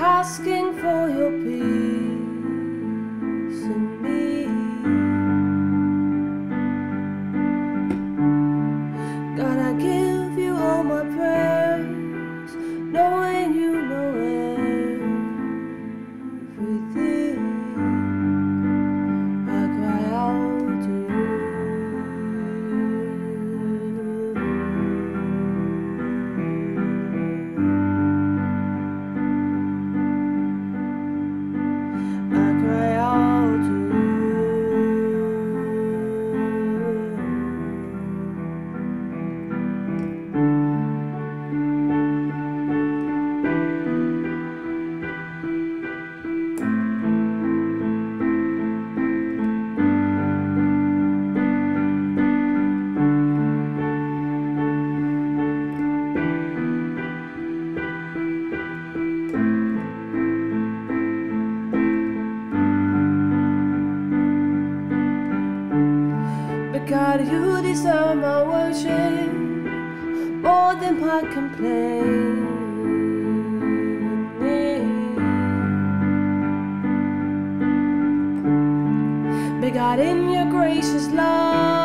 asking for your peace. deserve my worship more than my complaint. But God, in your gracious love.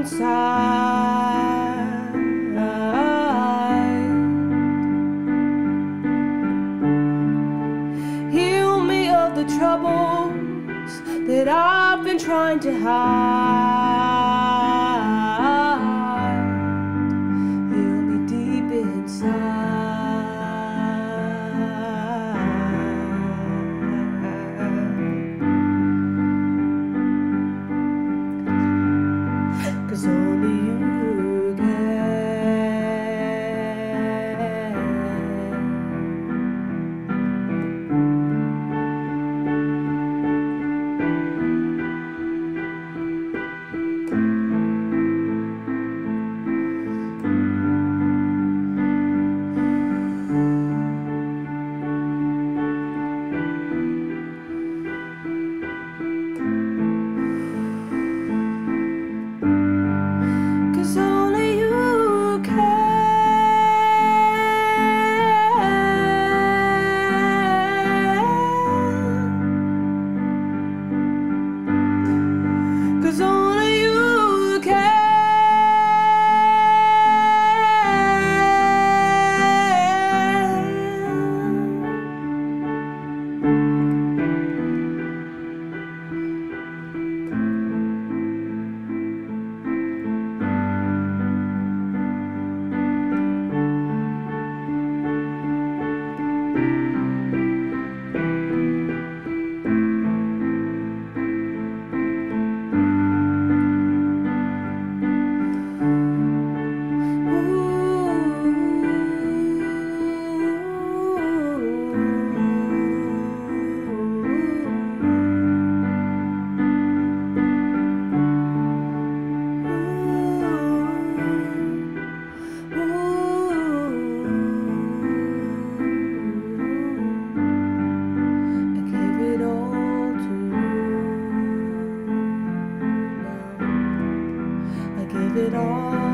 inside. Heal me of the troubles that I've been trying to hide. it all.